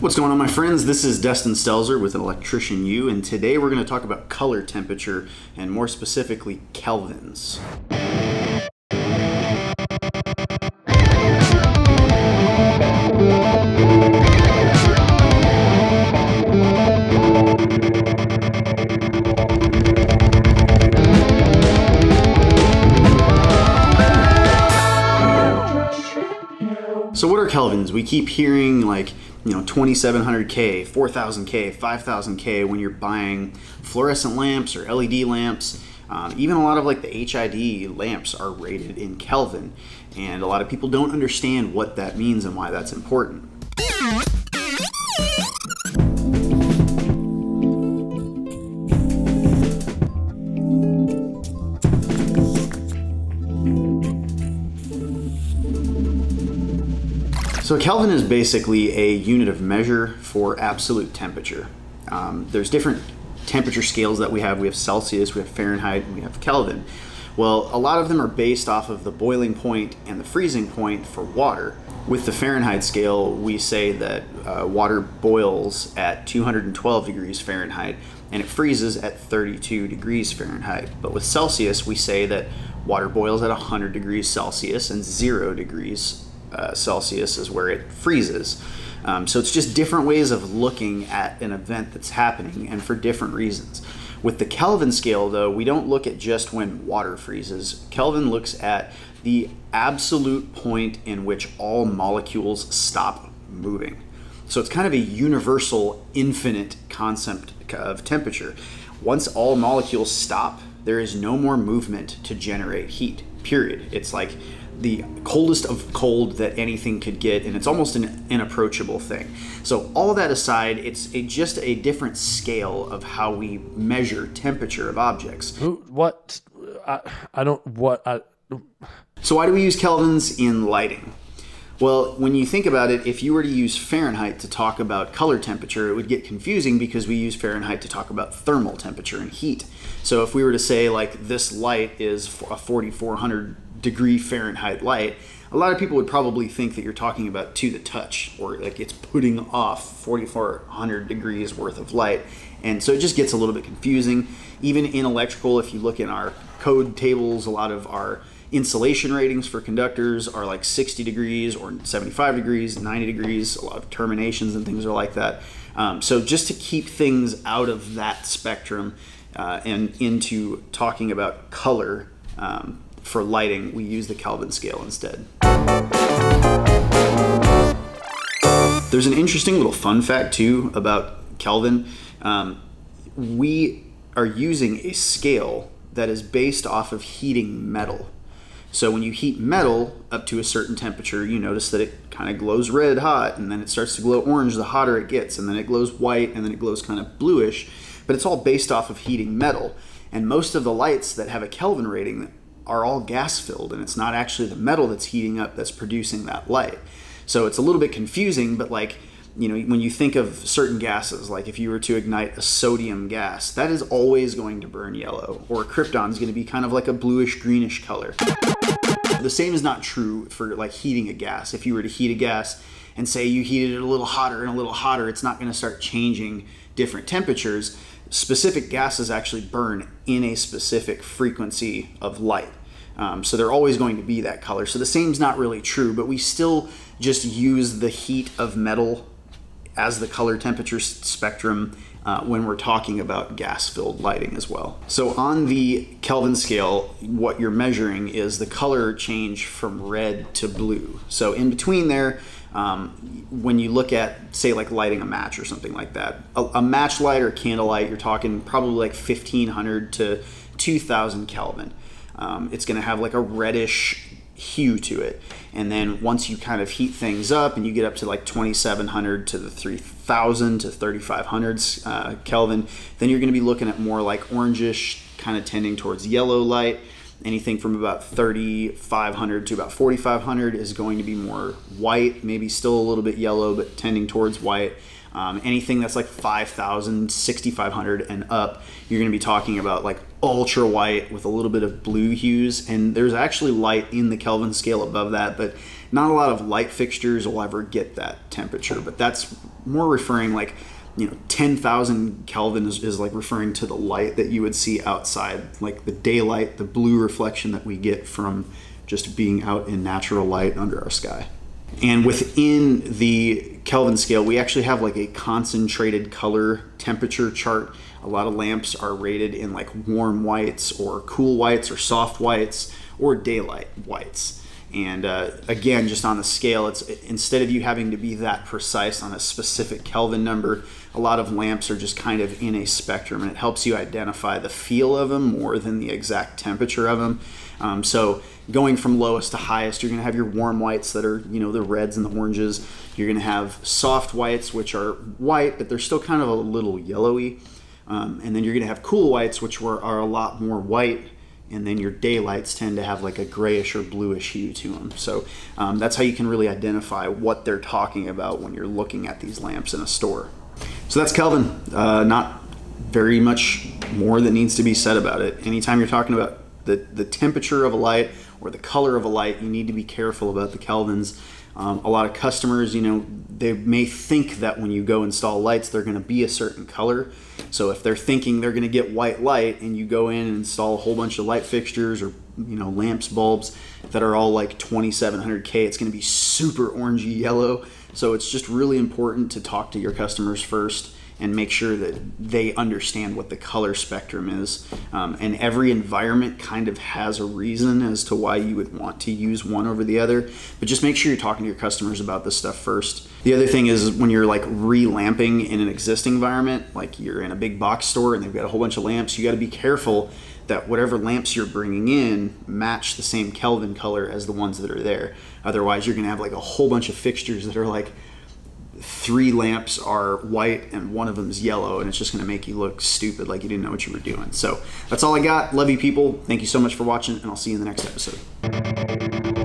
What's going on, my friends? This is Dustin Stelzer with Electrician U, and today we're going to talk about color temperature and more specifically kelvins. What are kelvins? We keep hearing like you know 2700K, 4000K, 5000K when you're buying fluorescent lamps or LED lamps. Um, even a lot of like the HID lamps are rated in Kelvin, and a lot of people don't understand what that means and why that's important. So Kelvin is basically a unit of measure for absolute temperature. Um, there's different temperature scales that we have. We have Celsius, we have Fahrenheit, and we have Kelvin. Well, a lot of them are based off of the boiling point and the freezing point for water. With the Fahrenheit scale, we say that uh, water boils at 212 degrees Fahrenheit and it freezes at 32 degrees Fahrenheit. But with Celsius, we say that water boils at 100 degrees Celsius and 0 degrees uh, Celsius is where it freezes. Um, so it's just different ways of looking at an event that's happening and for different reasons. With the Kelvin scale, though, we don't look at just when water freezes. Kelvin looks at the absolute point in which all molecules stop moving. So it's kind of a universal, infinite concept of temperature. Once all molecules stop, there is no more movement to generate heat, period. It's like the coldest of cold that anything could get, and it's almost an inapproachable thing. So all that aside, it's a, just a different scale of how we measure temperature of objects. Who? What? I, I don't. What? I. So why do we use kelvins in lighting? Well, when you think about it, if you were to use Fahrenheit to talk about color temperature, it would get confusing because we use Fahrenheit to talk about thermal temperature and heat. So if we were to say like this light is a 4400 degree Fahrenheit light, a lot of people would probably think that you're talking about to the touch or like it's putting off 4400 degrees worth of light. And so it just gets a little bit confusing. Even in electrical, if you look in our code tables, a lot of our insulation ratings for conductors are like 60 degrees or 75 degrees, 90 degrees. A lot of terminations and things are like that. Um, so just to keep things out of that spectrum uh, and into talking about color, um, for lighting, we use the Kelvin scale instead. There's an interesting little fun fact too about Kelvin. Um, we are using a scale that is based off of heating metal. So when you heat metal up to a certain temperature, you notice that it kind of glows red hot and then it starts to glow orange the hotter it gets and then it glows white and then it glows kind of bluish, but it's all based off of heating metal. And most of the lights that have a Kelvin rating are all gas filled and it's not actually the metal that's heating up that's producing that light. So it's a little bit confusing, but like, you know, when you think of certain gases, like if you were to ignite a sodium gas, that is always going to burn yellow, or krypton is going to be kind of like a bluish greenish color. The same is not true for like heating a gas. If you were to heat a gas and say you heated it a little hotter and a little hotter, it's not going to start changing different temperatures. Specific gases actually burn in a specific frequency of light. Um, so they're always going to be that color. So the same is not really true, but we still just use the heat of metal as the color temperature spectrum uh, when we're talking about gas-filled lighting as well. So on the Kelvin scale, what you're measuring is the color change from red to blue. So in between there, um, when you look at, say, like lighting a match or something like that, a, a match light or candlelight, you're talking probably like 1500 to 2000 Kelvin. Um, it's going to have like a reddish hue to it. And then once you kind of heat things up and you get up to like 2700 to the 3000 to 3500 uh, Kelvin, then you're going to be looking at more like orangish, kind of tending towards yellow light. Anything from about 3500 to about 4500 is going to be more white, maybe still a little bit yellow, but tending towards white. Um, anything that's like 5,000, 6,500 and up, you're going to be talking about like ultra white with a little bit of blue hues. And there's actually light in the Kelvin scale above that, but not a lot of light fixtures will ever get that temperature, but that's more referring like you know 10,000 Kelvin is, is like referring to the light that you would see outside, like the daylight, the blue reflection that we get from just being out in natural light under our sky. And within the Kelvin scale, we actually have like a correlated color temperature chart. A lot of lamps are rated in like warm whites or cool whites or soft whites or daylight whites. And uh, again, just on the scale, it's instead of you having to be that precise on a specific Kelvin number, a lot of lamps are just kind of in a spectrum, and it helps you identify the feel of them more than the exact temperature of them. Um, so going from lowest to highest, you're going to have your warm whites that are, you know, the reds and the oranges. You're going to have soft whites, which are white, but they're still kind of a little yellowy. Um, and then you're going to have cool whites, which were, are a lot more white. And then your daylights tend to have like a grayish or bluish hue to them. So um, that's how you can really identify what they're talking about when you're looking at these lamps in a store. So that's Kelvin. Uh, not very much more that needs to be said about it. Anytime you're talking about the, the temperature of a light or the color of a light, you need to be careful about the kelvins. Um, a lot of customers, you know, they may think that when you go install lights, they're going to be a certain color. So if they're thinking they're going to get white light and you go in and install a whole bunch of light fixtures or, you know, lamps, bulbs that are all like 2700K, it's going to be super orangey yellow. So it's just really important to talk to your customers first and make sure that they understand what the color spectrum is. Um, and every environment kind of has a reason as to why you would want to use one over the other. But just make sure you're talking to your customers about this stuff first. The other thing is when you're like relamping in an existing environment, like you're in a big box store and they've got a whole bunch of lamps, you got to be careful that whatever lamps you're bringing in match the same Kelvin color as the ones that are there. Otherwise, you're going to have like a whole bunch of fixtures that are like three lamps are white and one of them is yellow, and it's just going to make you look stupid like you didn't know what you were doing. So that's all I got. Love you, people. Thank you so much for watching, and I'll see you in the next episode.